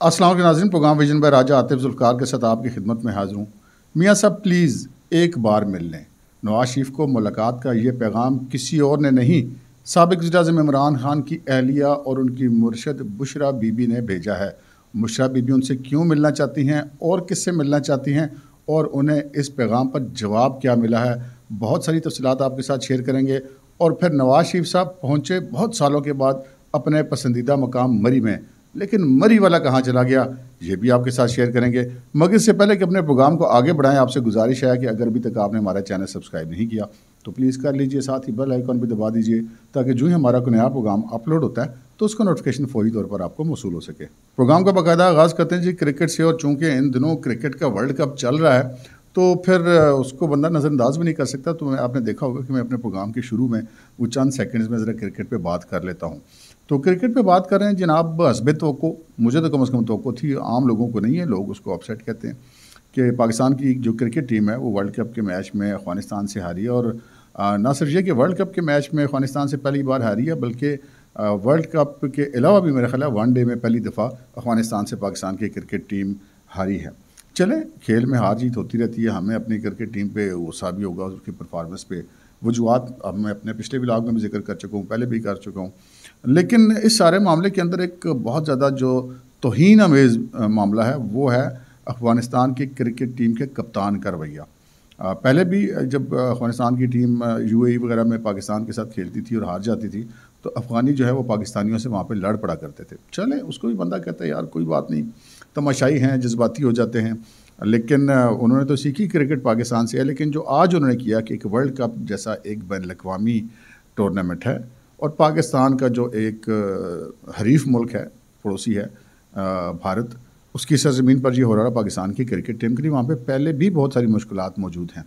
Aslam Nazran, program vision by Raja Atif Zulkar के साथ आपकी खिदमत में हाजिर हूँ। मियाँ साहब प्लीज़ एक बार मिल लें। नवाज़ शरीफ को मुलाकात का ये पैगाम किसी और ने नहीं, सबक वज़ी इमरान खान की अहलिया और उनकी मुर्शद बुशरा बीबी ने भेजा है। बुशरा बीबी उनसे क्यों मिलना चाहती हैं और किससे मिलना चाहती हैं और उन्हें इस पैगाम पर जवाब क्या मिला है, बहुत सारी तफसलत आपके साथ शेयर करेंगे। और फिर नवाज़ शरीफ साहब पहुँचे बहुत सालों के बाद अपने पसंदीदा मकाम मरी में। लेकिन मरी वाला कहाँ चला गया? ये भी आपके साथ शेयर करेंगे। मगर इससे पहले कि अपने प्रोग्राम को आगे बढ़ाएँ, आपसे गुजारिश है कि अगर अभी तक आपने हमारा चैनल सब्सक्राइब नहीं किया तो प्लीज़ कर लीजिए, साथ ही बेल आइकॉन भी दबा दीजिए, ताकि जो ही हमारा कोई नया प्रोग्राम अपलोड होता है तो उसका नोटिफिकेशन फौरी तौर पर आपको मौसू हो सके। प्रोग्राम का बाकायदा आगाज़ करते हैं जी क्रिकेट से और चूँकि इन दिनों क्रिकेट का वर्ल्ड कप चल रहा है तो फिर उसको बंदा नज़रअंदाज भी नहीं कर सकता। तो मैं, आपने देखा होगा कि मैं अपने प्रोग्राम के शुरू में वो चंद सेकेंड्स में ज़रा क्रिकेट पर बात कर लेता हूँ। तो क्रिकेट पे बात कर रहे हैं जनाब हसब तो मुझे तो कम अज़ कम तो थी, आम लोगों को नहीं है, लोग उसको अपसेट कहते हैं कि पाकिस्तान की जो क्रिकेट टीम है, वो वर्ल्ड कप के मैच में अफ़गानिस्तान से हारी है और ना सिर्फ़ ये कि वर्ल्ड कप के मैच में अफ़गानिस्तान से पहली बार हारी है, बल्कि वर्ल्ड कप के अलावा भी मेरा ख्याल है वन डे में पहली दफ़ा अफ़गानिस्तान से पाकिस्तान की क्रिकेट टीम हारी है। चले, खेल में हार जीत होती रहती है, हमें अपनी क्रिकेट टीम पे गुस्सा भी होगा, उसकी परफॉर्मेंस पे। वजूहत अब मैं अपने पिछले ब्लॉग में भी ज़िक्र कर चुका हूँ, पहले भी कर चुका हूँ। लेकिन इस सारे मामले के अंदर एक बहुत ज़्यादा जो तोहन अमेज़ मामला है, वो है अफ़गानिस्तान की क्रिकेट टीम के कप्तान का रवैया पहले भी जब अफ़गानिस्तान की टीम यूएई वगैरह में पाकिस्तान के साथ खेलती थी और हार जाती थी तो अफ़गानी जो है वो पाकिस्तानियों से वहाँ पे लड़ पड़ा करते थे। चले, उसको भी बंदा कहता है, यार, कोई बात नहीं, तमाशाई हैं, जज्बाती हो जाते हैं। लेकिन उन्होंने तो सीखी क्रिकेट पाकिस्तान से है लेकिन जो आज उन्होंने किया कि एक वर्ल्ड कप जैसा एक बैन अवी टूर्नामेंट है और पाकिस्तान का जो एक हरीफ मुल्क है, पड़ोसी है भारत, उसकी सरजमीन पर ये हो रहा है, पाकिस्तान की क्रिकेट टीम के लिए। वहाँ पे पहले भी बहुत सारी मुश्किल मौजूद हैं।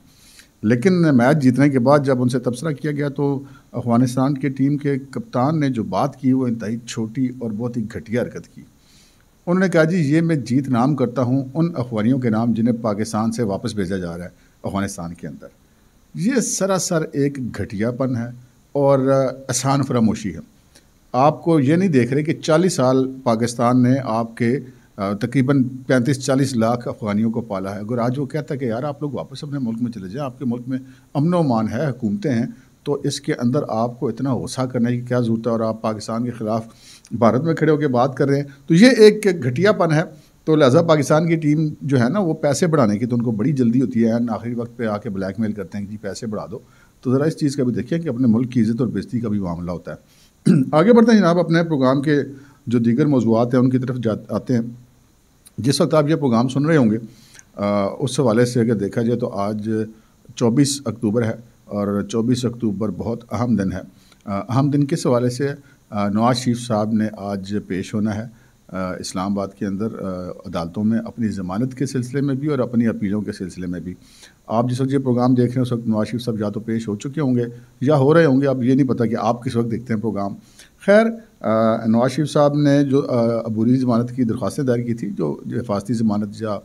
लेकिन मैच जीतने के बाद जब उनसे तबसरा किया गया तो अफ़गानिस्तान की टीम के कप्तान ने जो बात की, वो इंतहाई छोटी और बहुत ही घटिया हरकत की। उन्होंने कहा, जी, ये मैं जीत नाम करता हूँ उन अफवानियों के नाम जिन्हें पाकिस्तान से वापस भेजा जा रहा है, अफ़गानिस्तान के अंदर। ये सरासर एक घटियापन है। और आसान फरामोशी है। आपको ये नहीं देख रहे कि 40 साल पाकिस्तान ने आपके तकरीबन 35-40 लाख अफ़गानियों को पाला है। अगर आज वो कहता है कि यार आप लोग वापस अपने मुल्क में चले जाएँ, आपके मुल्क में अमन मान है, हुकूमतें हैं तो इसके अंदर आपको इतना गुस्सा करने की क्या ज़रूरत है और आप पाकिस्तान के ख़िलाफ़ भारत में खड़े होकर बात कर रहे हैं? तो ये एक घटियापन है। तो लिहाजा पाकिस्तान की टीम जो है ना, वो पैसे बढ़ाने की तो उनको बड़ी जल्दी होती है आखिरी वक्त पे आके ब्लैकमेल करते हैं कि जी पैसे बढ़ा दो। तो ज़रा इस चीज़ का भी देखिए कि अपने मुल्क की इज़्ज़त और बेजती का भी मामला होता है। आगे बढ़ते हैं, जनाब, अपने प्रोग्राम के जो दीगर मौजूद हैं, उनकी तरफ़ जा, आते हैं। जिस वक्त आप ये प्रोग्राम सुन रहे होंगे उस हवाले से अगर देखा जाए तो आज 24 अक्टूबर है और 24 अक्टूबर बहुत अहम दिन है। अहम दिन किस हवाले से? नवाज़ शरीफ साहब ने आज पेश होना है इस्लामाबाद के अंदर अदालतों में, अपनी ज़मानत के सिलसिले में भी और अपनी अपीलों के सिलसिले में भी। आप जिस वक्त ये प्रोग्राम देख रहे हैं, उस वक्त नवाज़ शरीफ साहब या तो पेश हो चुके होंगे या हो रहे होंगे अब ये नहीं पता कि आप किस वक्त देखते हैं प्रोग्राम। खैर नवाज़ शरीफ साहब ने जो अबूरी ज़मानत की दरख्वास्तें दायर की थी, जो हिफाजती ज़मानत या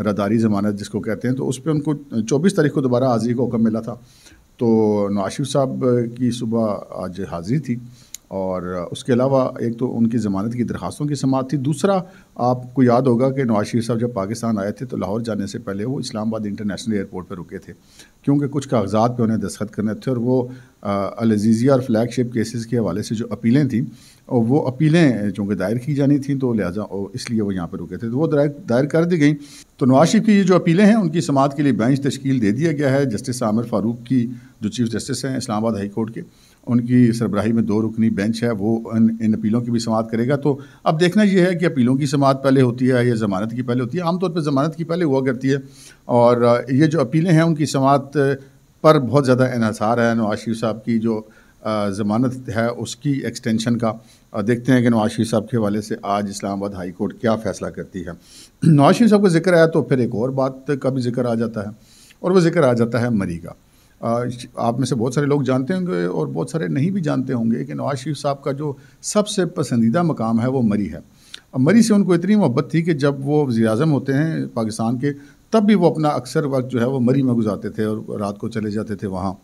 रदारी ज़मानत जिसको कहते हैं तो उस पर उनको चौबीस तारीख को दोबारा हाज़िरी का हुक्म मिला था। तो नवाज़ शरीफ साहब की सुबह आज हाज़िरी थी। और उसके अलावा एक तो उनकी ज़मानत की दरख्वास्तों की समात थी। दूसरा, आपको याद होगा कि नवाज़ शरीफ साहब जब पाकिस्तान आए थे तो लाहौर जाने से पहले वो इस्लामाबाद इंटरनेशनल एयरपोर्ट पर रुके थे, क्योंकि कुछ कागजात पे उन्हें दस्तखत करने थे और वो अलजीज़िया और फ्लैगशिप केसेस के हवाले से जो अपीलें थी, और वो अपीलें चूँकि दायर की जानी थी तो लिहाजा इसलिए वो यहाँ पर रुके थे। तो वो दायर कर दी गई। तो नवाज़ शरीफ की ये जो अपीलें हैं, उनकी समात के लिए बेंच तश्कील दे दिया गया है। जस्टिस आमिर फ़ारूक की जो चीफ़ जस्टिस हैं इस्लामाबाद हाई कोर्ट के उनकी सरबराही में दो रुकनी बेंच है, वो इन इन अपीलों की भी समात करेगा। तो अब देखना यह है कि अपीलों की समात पहले होती है या ज़मानत की पहले होती है। आमतौर पर ज़मानत की पहले हुआ करती है और ये जो अपीलें हैं, उनकी समात पर बहुत ज़्यादा इहसार है। नवाज़ शरीफ साहब की जो ज़मानत है, उसकी एक्सटेंशन का देखते हैं कि नवाज़ शरीफ साहब के हवाले से आज इस्लामाबाद हाई कोर्ट क्या फ़ैसला करती है। नवाज़ शरीफ साहब का ज़िक्र आया तो फिर एक और बात का भी ज़िक्र आ जाता है और वो ज़िक्र आ जाता है मरी का। आप में से बहुत सारे लोग जानते होंगे और बहुत सारे नहीं भी जानते होंगे कि नवाज़ शरीफ साहब का जो सबसे पसंदीदा मकाम है, वो मरी है। मरी से उनको इतनी मोहब्बत थी कि जब वो वज़ी अजम होते हैं पाकिस्तान के, तब भी वो अपना अक्सर वक्त जो है वो मरी में गुजारते थे और रात को चले जाते थे वहाँ।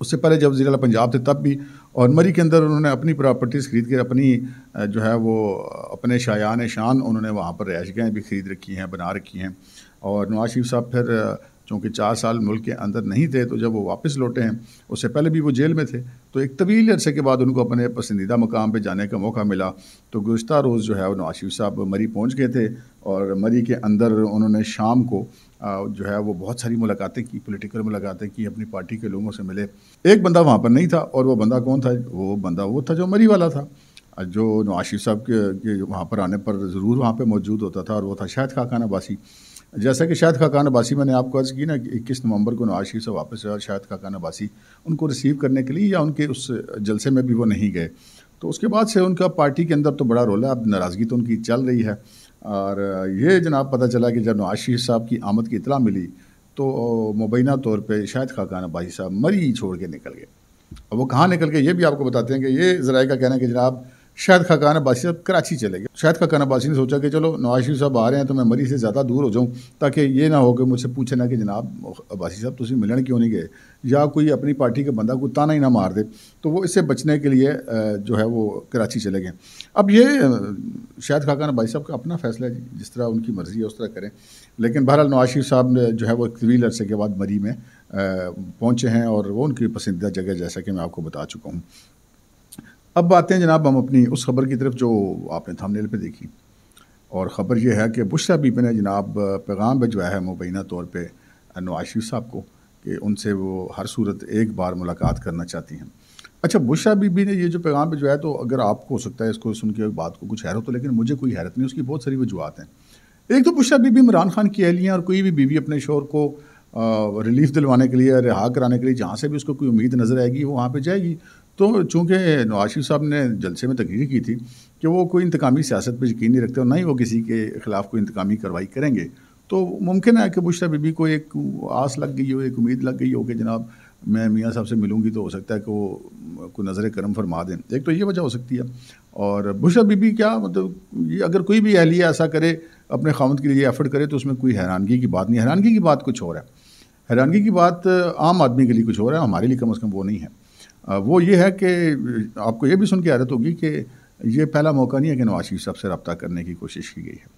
उससे पहले जब वजी पंजाब थे, तब भी और मरी के अंदर उन्होंने अपनी प्रॉपर्टीज़ खरीद कर अपनी जो है वो अपने शायान शान उन्होंने वहाँ पर रहायश गाहें भी खरीद रखी हैं, बना रखी हैं। और नवाज़ शरीफ साहब फिर चूँकि चार साल मुल्क के अंदर नहीं थे तो जब वो वापस लौटे हैं उससे पहले भी वो जेल में थे तो एक तवील अरसे के बाद उनको अपने पसंदीदा मकाम पर जाने का मौका मिला। तो गुज्त रोज़ जो है वो नवाज़ शरीफ साहब मरी पहुँच गए थे और मरी के अंदर उन्होंने शाम को जो है वो बहुत सारी मुलाकातें की पॉलिटिकल मुलाकातें की अपनी पार्टी के लोगों से मिले। एक बंदा वहाँ पर नहीं था और वो बंदा कौन था? वो बंदा वो था जो मरी वाला था। जो नवाज़ शरीफ साहब के, के वहाँ पर आने पर ज़रूर वहाँ पर मौजूद होता था और वो था शायद खाकाना बासी। जैसा कि शायद खाकान अब्बासी, मैंने आपको अर्ज़ की ना कि इक्कीस नवंबर को नवाज़ शरीफ से वापस आया शायद खाकान अब्बासी उनको रिसीव करने के लिए या उनके उस जलसे में भी वो नहीं गए। तो उसके बाद से उनका पार्टी के अंदर तो बड़ा रोल है, अब नाराज़गी तो उनकी चल रही है। और ये जनाब पता चला कि जब नवाज़ शरीफ साहब की आमद की इतला मिली तो मुबैना तौर पर शायद खाकान अब्बासी साहब मरी छोड़ के निकल गए। और वो कहाँ निकल गए, ये भी आपको बताते हैं कि ये ज़रा का कहना है कि जनाब शायद खाकान अब्बासी साहब कराची चले गए। शायद खाकान अब्बासी ने सोचा कि चलो, नवाज़ शरीफ साहब आ रहे हैं तो मैं मरी से ज़्यादा दूर हो जाऊँ, ताकि ये ना हो कि मुझसे पूछे ना कि जनाब, अब्बासी साहब तुम मिलन क्यों नहीं गए? या कोई अपनी पार्टी का बंदा कोई ताना ही ना मार दे। तो वो इससे बचने के लिए जो है वो कराची चले गए। अब ये शायद खाकान अब्बासी साहब का अपना फैसला है, जिस तरह उनकी मर्ज़ी है, उस तरह करें। लेकिन बहरहाल नवाज़ शरीफ साहब ने जो है वो एक तवील अरसे के बाद मरी में पहुँचे हैं और वो उनकी पसंदीदा जगह, जैसा कि मैं आपको बता चुका हूँ। अब बातें जनाब, हम अपनी उस खबर की तरफ़ जो आपने थंबनेल पे देखी, और ख़बर यह है कि बुशरा बीबी ने जनाब, पैगाम भिजवाया है मुबैना तौर पर नवाज़ साहब को कि उनसे वो हर सूरत एक बार मुलाकात करना चाहती हैं। अच्छा बुशरा बीबी ने ये जो पैगाम भिजवाया तो अगर आपको हो सकता है इसको सुन के बात को कुछ हैरत हो, लेकिन मुझे कोई हैरत नहीं, उसकी बहुत सारी वजूहत हैं। एक तो बुशरा बीबी इमरान खान की अहलियाँ और कोई भी बीवी अपने शोर को रिलीफ दिलवाने के लिए, रिहा कराने के लिए जहाँ से भी उसको कोई उम्मीद नज़र आएगी, वो वहाँ पर जाएगी। तो चूँकि नवाज़ साहब ने जलसे में तकरीर की थी कि वो कोई इंतकामी सियासत पर यकीन नहीं रखते और ना ही वो किसी के ख़िलाफ़ कोई इंतकामी कार्रवाई करेंगे तो मुमकिन है कि बुशरा बीबी को एक आस लग गई हो, एक उम्मीद लग गई हो कि जनाब मैं मियाँ साहब से मिलूँगी तो हो सकता है कि वो कोई नज़र करम फरमा दें। एक तो ये वजह हो सकती है और बुशरा बीबी क्या मतलब ये अगर कोई भी अहलिया ऐसा करे, अपने खामद के लिए एफर्ट करे तो उसमें कोई हैरानगी की बात नहीं, हैरानगी की बात कुछ और है। हैरानगी की बात आम आदमी के लिए कुछ और है, हमारे लिए कम अज़ कम वो नहीं है। वो ये है कि आपको ये भी सुन के आदत होगी कि ये पहला मौका नहीं है कि नवाज़ शरीफ साहब से रब्ता करने की कोशिश की गई है।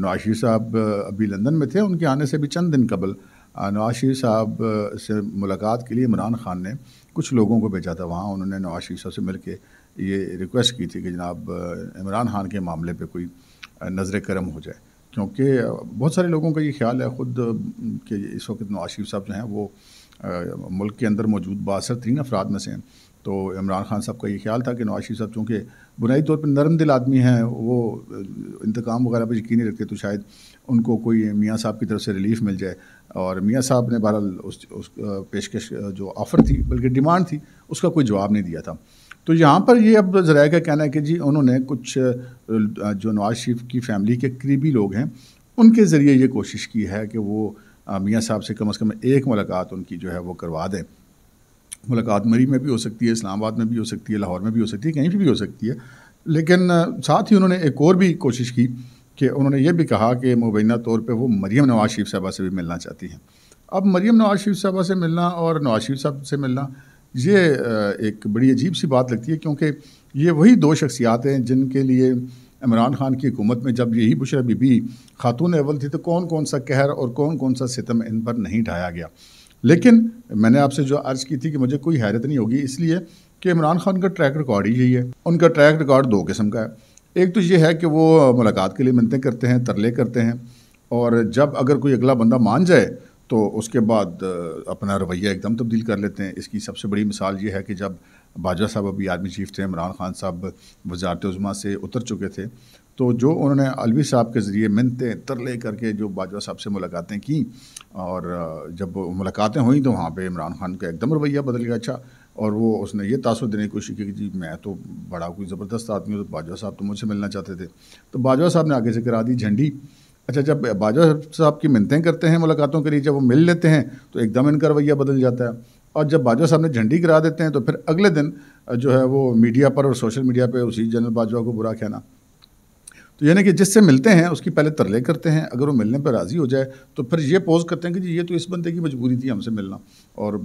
नवाज़ शरीफ साहब अभी लंदन में थे, उनके आने से भी चंद दिन कबल नवाज़ शरीफ साहब से मुलाकात के लिए इमरान खान ने कुछ लोगों को भेजा था। वहाँ उन्होंने नवाज़ शरीफ साहब से मिल के ये रिक्वेस्ट की थी कि जनाब इमरान खान के मामले पर कोई नज़र करम हो जाए। क्योंकि बहुत सारे लोगों का ये ख्याल है, ख़ुद कि इस वक्त नवाज़ शरीफ साहब जो हैं, वो मुल्क के अंदर मौजूद बासर तीन अफराद में से हैं तो इमरान खान साहब का ये ख्याल था कि नवाज़ शरीफ साहब चूँकि बुनियादी तौर पर नरम दिल आदमी हैं वो इंतकाम वगैरह पर यकीन रखते तो शायद उनको कोई मियाँ साहब की तरफ़ से रिलीफ मिल जाए। और मियाँ साहब ने बहरहाल उस, उस पेशकश जो ऑफ़र थी बल्कि डिमांड थी उसका कोई जवाब नहीं दिया था। तो यहाँ पर ये अब ज़रा का कहना है कि जी उन्होंने कुछ जो नवाज़ शरीफ की फ़ैमिली के करीबी लोग हैं उनके ज़रिए ये कोशिश की है कि वो मियाँ साहब से कम अज़ कम एक मुलाकात उनकी जो है वो करवा दें। मुलाकात मरी में भी हो सकती है, इस्लामाबाद में भी हो सकती है, लाहौर में भी हो सकती है, कहीं पर भी हो सकती है। लेकिन साथ ही उन्होंने एक और भी कोशिश की कि उन्होंने ये भी कहा कि मुबैना तौर पर वो मरीम नवाज़ शरीफ साहबा से भी मिलना चाहती हैं। अब मरीम नवाज़ शरीफ साहबा से मिलना और नवाज़ शरीफ साहब से मिलना, ये एक बड़ी अजीब सी बात लगती है क्योंकि ये वही दो शख्सियात हैं जिनके लिए इमरान खान की हुकूमत में जब यही बुशरा बीबी खातून अव्वल थी तो कौन कौन सा कहर और कौन कौन सा सितम इन पर नहीं ढाया गया। लेकिन मैंने आपसे जो अर्ज़ की थी कि मुझे कोई हैरत नहीं होगी, इसलिए कि इमरान खान का ट्रैक रिकॉर्ड ही यही है। उनका ट्रैक रिकॉर्ड दो किस्म का है। एक तो ये है कि वो मुलाकात के लिए मिलते करते हैं, तरले करते हैं, और जब अगर कोई अगला बंदा मान जाए तो उसके बाद अपना रवैया एकदम तब्दील कर लेते हैं। इसकी सबसे बड़ी मिसाल ये है कि जब बाजवा साहब अभी आर्मी चीफ थे, इमरान खान साहब वजारत उज़मा से उतर चुके थे तो जो उन्होंने अलवी साहब के ज़रिए मिनते तरले करके जो बाजवा साहब से मुलाकातें की और जब मुलाकातें हुई तो वहाँ पे इमरान खान का एकदम रवैया बदल गया। अच्छा और वो उसने ये तासर देने की कोशिश की कि जी, मैं तो बड़ा कोई ज़बरदस्त आदमी हूँ तो बाजवा साहब तो मुझसे मिलना चाहते थे। तो बाजवा साहब ने आगे से करा दी झंडी अच्छा जब बाजवा साहब की मिनतें करते हैं, मुलाकातों के लिए जब वो मिल लेते हैं तो एकदम इनका रवैया बदल जाता है। और जब बाजवा साहब ने झंडी गिरा देते हैं तो फिर अगले दिन जो है वो मीडिया पर और सोशल मीडिया पर उसी जनरल बाजवा को बुरा कहना तो यानी कि जिससे मिलते हैं, उसकी पहले तरले करते हैं, अगर वो मिलने पर राज़ी हो जाए तो फिर ये पोज करते हैं कि जी, ये तो इस बंदे की मजबूरी थी हमसे मिलना। और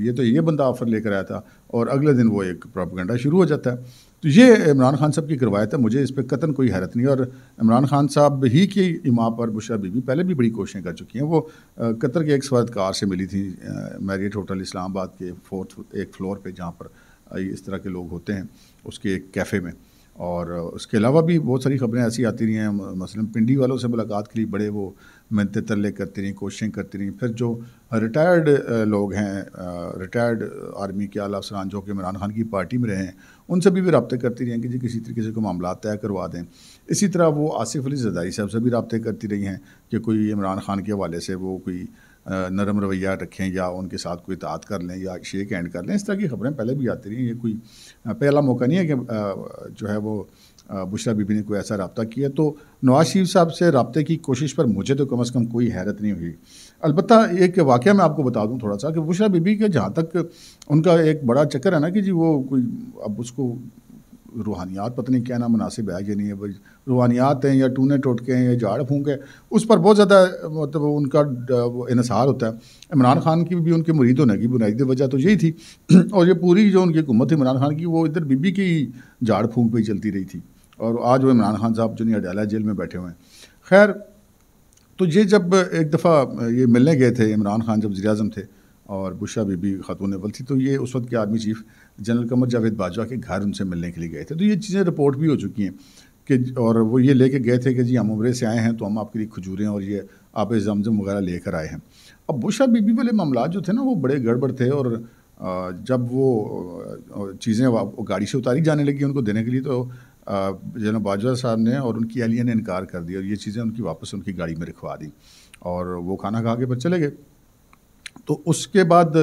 ये तो ये बंदा ऑफ़र लेकर आया था, और अगले दिन वो एक प्रोपागेंडा शुरू हो जाता है। तो ये इमरान खान साहब की करवायत है, मुझे इस पर कतन कोई हैरत नहीं और इमरान खान साहब ही की इमाम पर बुशरा बीबी पहले भी बड़ी कोशिशें कर चुकी हैं। वो कतर के एक सवारत कार से मिली थी मैरियट होटल इस्लामाबाद के फोर्थ, एक फ्लोर पे जहाँ पर इस तरह के लोग होते हैं, उसके एक कैफ़े में। और उसके अलावा भी बहुत सारी खबरें ऐसी आती रही हैं मसलन पिंडी वालों से मुलाकात के लिए बड़े वो मेहनत तरले करती रहीं, कोशिशें करती रहीं। फिर जो रिटायर्ड लोग हैं रिटायर्ड आर्मी के आला अफसरान जो कि इमरान खान की पार्टी में रहे हैं उनसे भी, भी रबते करती रही हैं कि जी किसी तरीके से कोई मामला तय करवा दें। इसी तरह वो आसिफ अली जदारी साहब से भी रबते करती रही हैं कि कोई इमरान खान के हवाले से वो कोई नरम रवैया रखें या उनके साथ कोई तात कर लें या शेक एंड कर लें इस तरह की खबरें पहले भी आती रही हैं। ये कोई पहला मौका नहीं है कि जो है वो बुशरा बीबी ने कोई ऐसा रबता किया। तो नवाज़ शरीफ साहब से रबते की कोशिश पर मुझे तो कम अज़ कम कोई हैरत नहीं हुई। अलबत् एक वाक़ मैं आपको बता दूँ थोड़ा सा कि बुशरा बीबी के जहाँ तक उनका एक बड़ा चक्कर है ना कि जी वो कोई अब उसको रूहानियात, पता नहीं क्या ना मुनासिब है या नहीं है रूहानियात हैं या टूने टोटके हैं या झाड़ फूँक है उस पर बहुत ज़्यादा मतलब उनका इसार होता है। इमरान खान की भी उनके मुरीद होने की बुनियादी वजह तो यही थी। और ये पूरी जो उनकी हुकूमत इमरान खान की, वो इधर बीबी की ही झाड़ फूँक पर ही चलती रही थी। और आज वो इमरान खान साहब जो नहीं अडाला जेल में बैठे हुए हैं। खैर तो ये जब एक दफ़ा, ये मिलने गए थे, इमरान खान जब वजी थे और बुशा बीबी खातून अवल थी तो ये उस वक्त के army chief general Qamar Javed Bajwa के घर उनसे मिलने के लिए गए थे। तो ये चीज़ें रिपोर्ट भी हो चुकी हैं कि, और वो ये लेके गए थे कि जी हम उम्र से आए हैं तो हम आपके लिए खजूरें और ये आप जमजम वगैरह लेकर आए हैं। अब बुशा बीबी वाले मामला जो थे ना, वो बड़े गड़बड़ थे और जब वो चीज़ें गाड़ी से उतारी जाने लगी उनको देने के लिए तो जनरल बाजवा साहब ने और उनकी अलिया ने इनकार कर दिया और ये चीज़ें उनकी वापस उनकी गाड़ी में रखवा दी और वो खाना खा के पर चले गए। तो उसके बाद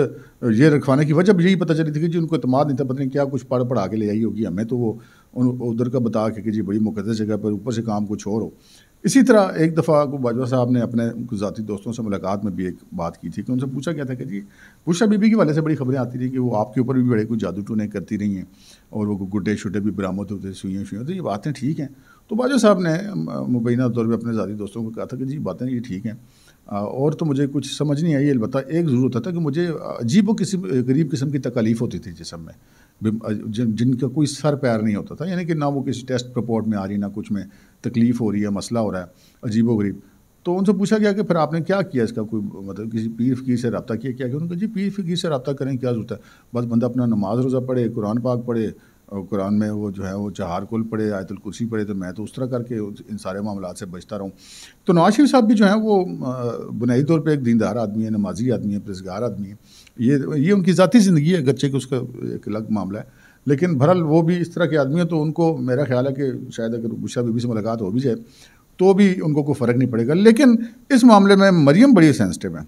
ये रखवाने की वजह यही पता चली थी कि जी उनको अतमाद नहीं था, पता नहीं क्या कुछ पढ़ पढ़ा के ले आई होगी हमें तो वो उन, उधर का बता के कि जी बड़ी मुकदस जगह पर ऊपर से काम कुछ और हो। इसी तरह एक दफ़ा को बाजवा साहब ने अपने ज़ाती दोस्तों से मुलाकात में भी एक बात की थी कि उनसे पूछा गया था कि जी, बुशा बीबी के वाले से बड़ी खबरें आती थी कि वो आपके ऊपर भी बड़े कुछ जादू टूने करती रही हैं और वो गुड्डे शुड्डे भी बरामद होते सुइयाँ शुइयाँ तो ये बातें ठीक हैं। तो बाजवा साहब ने मुबैना तौर पर अपने ज़ाती दोस्तों को कहा था कि जी, बातें ये ठीक हैं। और तो मुझे कुछ समझ नहीं आई, अलबत्त एक ज़रूर होता था कि मुझे अजीब व किसी, गरीब किस्म की तकालीफ़ होती थी जिसम में जिन जिनका कोई सर पैर नहीं होता था, यानी कि ना वो किसी टेस्ट रिपोर्ट में आ रही, ना कुछ में तकलीफ़ हो रही है, मसला हो रहा है अजीब गरीब तो उनसे पूछा गया कि फिर आपने क्या किया इसका? कोई मतलब किसी पीर फ़कीर से रबता किया क्या? कि उन्होंने कहा जी, पीर फ़कीर से रबता करें, क्या ज़रूरत है? बस बंदा अपना नमाज़ रोज़ा पढ़े, कुरान पाक पढ़े और कुरान में वो जो है, वो चार कुल पढ़े, आयतुल कुर्सी पढ़े तो मैं तो उस तरह करके इन सारे मामला से बचता रहूँ। तो नवाज़ शरीफ साहब भी जो हैं, वो बुनियादी तौर पर एक दीनदार आदमी है, नमाजी आदमी है प्रसगार आदमी है। ये ये उनकी ज़ाती ज़िंदगी है, गच्चे कि उसका एक अलग मामला है। लेकिन भरल वो भी इस तरह के आदमी हैं तो उनको मेरा ख्याल है कि शायद अगर गुस्सा बीबी से मुलाकात हो भी जाए तो भी उनको कोई फ़र्क नहीं पड़ेगा। लेकिन इस मामले में मरीम बड़ी सेंसिटिव है,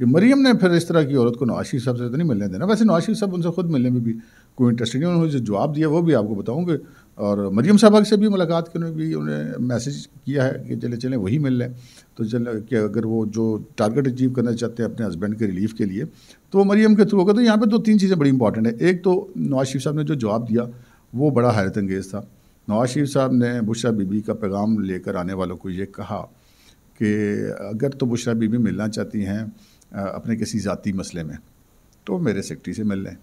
कि मरीम ने फिर इस तरह की औरत को नवाज़ शरीफ साहब से तो नहीं मिलने देना। वैसे नवाज़ शरीफ साहब उनसे खुद मिलने में भी कोई इंटरेस्ट नहीं उन्होंने जो जवाब दिया वो भी आपको बताऊँगे। और मरियम साहबा से भी मुलाकात करने भी उन्हें मैसेज किया है कि चले, चलें, वही मिल लें तो चल, कि अगर वो जो टारगेट अचीव करना चाहते हैं अपने हस्बैंड के रिलीफ के लिए तो वो मरियम के थ्रू होगा। तो यहाँ पर दो, तीन चीज़ें बड़ी इंपॉर्टेंट है। एक तो नवाज़ शरीफ साहब ने जो जवाब दिया, वो बड़ा हैरत अंगेज़ था। नवाज़ शरीफ साहब ने बुशरा बीबी का पैगाम लेकर आने वालों को ये कहा कि अगर तो बुशरा बीबी मिलना चाहती हैं अपने किसी ज़ाती मसले में तो मेरे सेक्रेटरी से मिल लें।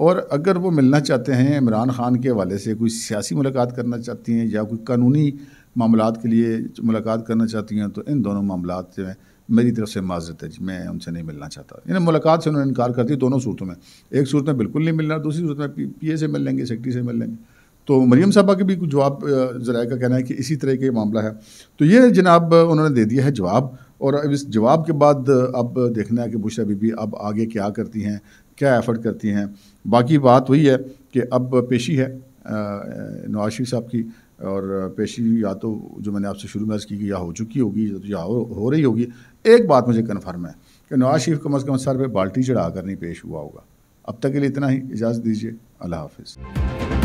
और अगर वो मिलना चाहते हैं, इमरान ख़ान के हवाले से कोई सियासी मुलाकात करना चाहती हैं या कोई कानूनी मामला के लिए मुलाकात करना चाहती हैं तो इन दोनों मामला में मेरी तरफ़ से माजरत है। जी मैं उनसे नहीं मिलना चाहता। यानी मुलाकात से उन्होंने इनकार कर दी दोनों सूरतों में। एक सूरत में बिल्कुल नहीं मिलना, दूसरी सूरत में पी ए से मिल लेंगे, सेक्रेटरी से मिल लेंगे। तो मरीम साहबा के भी कुछ जवाब ज़राए का कहना है कि इसी तरह का मामला है। तो ये जनाब उन्होंने दे दिया है जवाब, और अब इस जवाब के बाद अब देखना है कि बुशा बीबी अब आगे क्या करती हैं। क्या एफर्ट करती हैं। बाकी बात वही है कि अब पेशी है नवाज़ शरीफ साहब की और पेशी या तो जो मैंने आपसे शुरू में की कि या हो चुकी होगी या हो, हो रही होगी। एक बात मुझे कन्फर्म है कि नवाज़ शरीफ कम अज़ कम सर पर बाल्टी चढ़ा कर नहीं पेश हुआ होगा। अब तक के लिए इतना ही। इजाज़त दीजिए। अल्लाह हाफिज़।